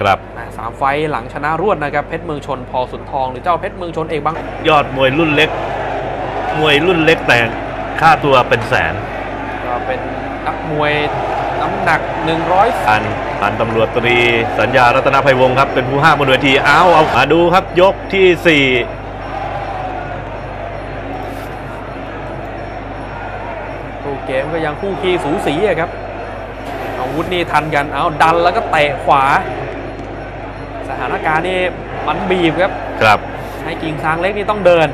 ครับนะสามไฟต์หลังชนะรวดนะครับเพชรเมืองชนพอสุนทองหรือเจ้าเพชรเมืองชนเอกบางยอดมวยรุ่นเล็ก มวยรุ่นเล็กแต่ค่าตัวเป็นแสน ก็เป็นนักมวยน้ำหนัก 100พันพันตำรวจตรีสัญญารัตนภัยวงศ์ครับ เป็นผู้ห้ามบนเวทีเอาเอามาดูครับยกที่สี่คู่เกมก็ยังคู่คีสูสีอะครับอา วุธนี่ทันกันเอาดันแล้วก็เตะขวา สถานการณ์นี่มันบีบครับครับ ให้กิ่งซางเล็กนี่ต้องเดิน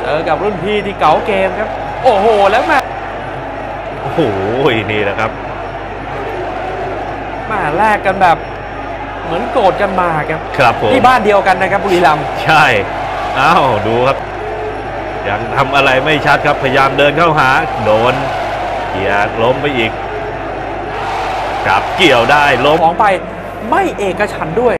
เจอกับรุ่นพี่ที่เก๋าเกมครับ โอ้โหแล้วแม่โอ้โหนี่แหละครับมาแลกกันแบบ เหมือนโกรธกันมาครับครับผมที่บ้านเดียวกันนะครับบุรีรัมย์ใช่อ้าวดูครับยังทำอะไรไม่ชัดครับพยายามเดินเข้าหา โดนเกียร์ล้มไปอีก ครับเกี่ยวได้ล้มของไปไม่เอกฉันด้วย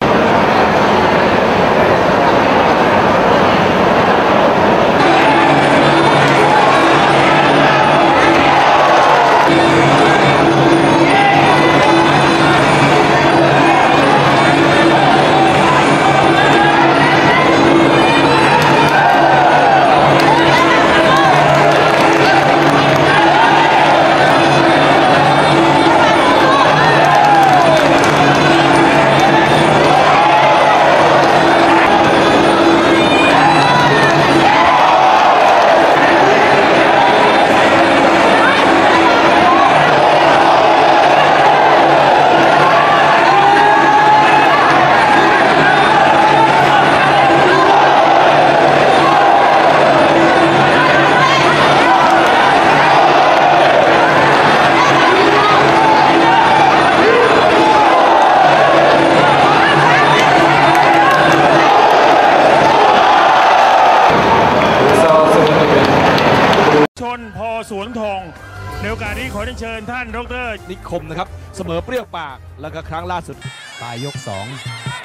ในโอกาสนี้ขอเรียนเชิญท่านดรนิคมนะครับ เสมอเปรี้ยวปากแล้วก็ครั้งล่าสุดปลายยกสอง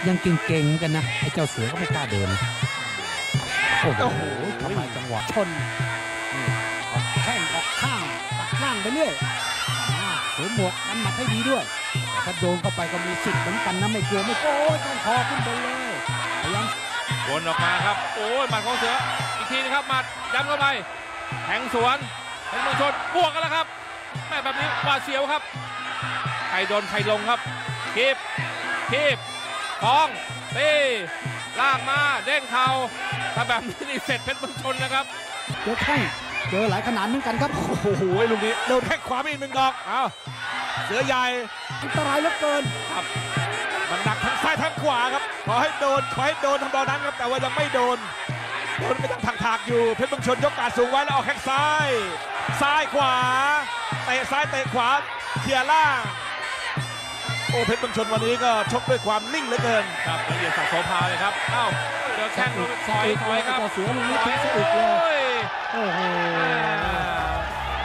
ยังเก่งๆกันนะ ไอ้เจ้าเสือก็ไม่กล้าเดิน โอ้โหทำลายจังหวะชนนี่ออกแข้งออกข้างตัดล่างไปเรื่อยอ่าสวมหมวกกันหมัดให้ดีด้วยแต่ถ้าโดนเข้าไปก็มีสิทธิ์เหมือนกันนะไม่กลัวไม่กลัวโอ้ยต้องคอขึ้นไปเลยพยายามวนออกมาครับ โอ้ยหมัดของเสือ อีกทีนะครับหมัดย้ำเข้าไปแทงสวน เพชรเมืองชนบวกกันแล้วครับแม่แบบนี้หวาดเสียวครับใครโดนใครลงครับคีบคีบคล้องตีลากมาเด้งเข่าถ้าแบบนี้นี่เสร็จเพชรเมืองชนนะครับเจอแข้งเจอหลายขนาดเหมือนกันครับโอ้โหลูกนี้โดนแข้งขวาไปอีกหนึ่งดอกเอาเสือใหญ่อันตรายเหลือเกินมันหนักทั้งซ้ายทั้งขวาครับขอให้โดนขอให้โดนทำดอนั้นครับแต่ว่ายังไม่โดนโดนไปทางถากๆอยู่เพชรเมืองชนยกการสูงไว้แล้วออกแข้งซ้าย ซ้ายขวาเตะซ้ายเตะขวาเคลียร์ล่างโอ้เพชรเมืองชนวันนี้ก็ชกด้วยความนิ่งเหลือเกินครับละเอียดสักโสภาเลยครับอ้าวเจอแข้งถอยถอยครับเจ้าเสือลูกนี้ถพลิอยกสะอึกเลยโอ้ยโอ้โห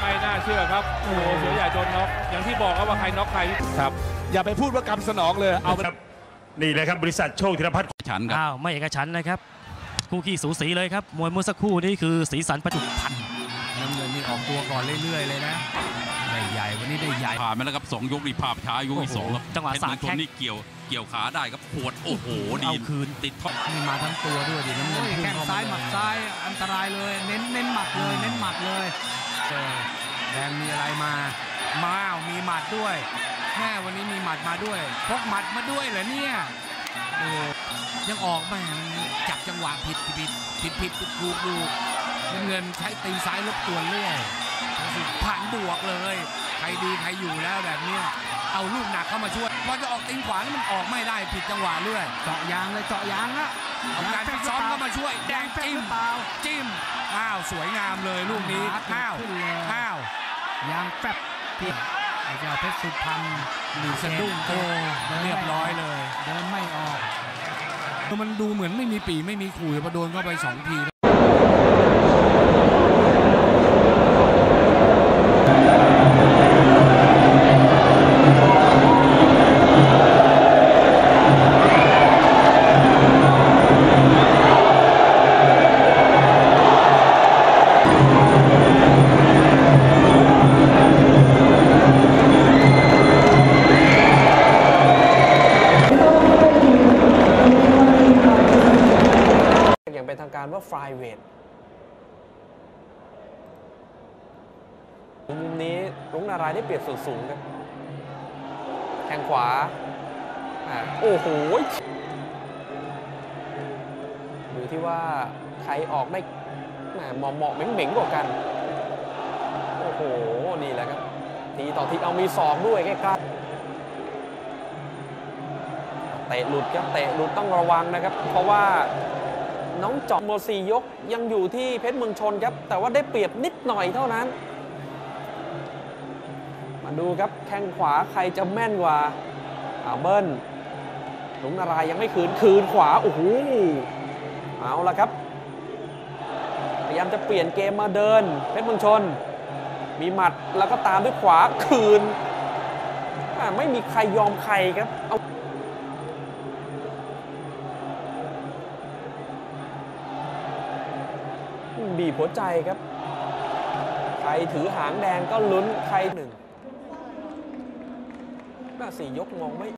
ไม่น่าเชื่อครับโอ้โหเสือใหญ่โดนน็อกอย่างที่บอกครับว่าใครน็อกใครครับ อย่าไปพูดว่ากำสนองเลยเอาครับนี่เลยครับบริษัทโชคธีรพัฒน์ฉันครับอ้าวไม่เอกฉันท์นะครับคู่ขี้สูสีเลยครับมวยเมื่อสักครู่นี้คือสีสันประจุพันธ์น้ำเงินนี่ออก ตัวก่อนเรื่อยๆเลยนะได้ใหญ่วันนี้ได้ใหญ่ผ่านไปแล้วครับสองยกนี่ภาพช้ายกที่สองครับจังหวะเพชรสาเมืดองชแข้นงนี่เกี่ยวเกี่ยวขาได้ครับปวดโอ้โหดีเอาคืนติดท็อปนี่มาทั้งตัวด้วยดิน้ำเงินพุ่งแข้งเข้าซ้ายหมามัดซ้ายอันตรายเลยเน้นเน้นหมัดเลยเน้นหมัดเลยเออแดงมีอะไรมามาอ้าวมีหมัดด้วยแม่วันนี้มีหมัดมาด้วยพกหมัดมาด้วยเหรอเนี่ยโอ้ยังออกแม่งจับจังหวะผิดผิดผิดผิดผิดถูกดูน้ำเงินใช้ตีซ้ายลบตัวเรื่อย ผ่านบวกเลย ใครดีใครอยู่แล้วแบบเนี้ยเอาลูกหนักเข้ามาช่วยพอจะออกตีนขวานี่มันออกไม่ได้ผิดจังหวะเรื่อยเจาะยางเลยเจาะยางอะเอาการพิซ้อมก็มาช่วย แดงจิ้มจิ้มอ้าวสวยงามเลยลูกนี้อ้าวอ้าวยางแป๊บเพียไอ้เจ้าเพชรสุพรรณมีสะดุ้งโอ้เรียบร้อยเลยเดินไม่ออกมันดูเหมือนไม่มีปีไม่มีขุยพอโดนเข้าไปสองที เป็นทางการว่าฟลายเวทมุมนี้รุ้งนารายได้เปรียบส่วนสูงครับแทงขวา โอ้โหดูที่ว่าใครออกได้แหมเหมาะเหมาะเหม่งๆกว่ากัน โอ้โห นี่แหละครับ ทีต่อทีเอามีศอกด้วยใกล้ๆเตะหลุดครับ เตะหลุดต้องระวังนะครับ เพราะว่า น้องจอมโมซียกยังอยู่ที่เพชรเมืองชนครับ แต่ว่าได้เปรียบนิดหน่อยเท่านั้น มาดูครับแข้งขวาใครจะแม่นกว่าอาเบิ้ลหลงนารายยังไม่คืนคืนขวาโอ้โหเอาละครับ พยายามจะเปลี่ยนเกมมาเดิน เพชรเมืองชน มีหมัดแล้วก็ตามด้วยขวาคืนไม่มีใครยอมใครครับเอา บีบหัวใจครับ ใครถือหางแดงก็ลุ้นใครหนึ่งหน้าสี่ยกมองไม่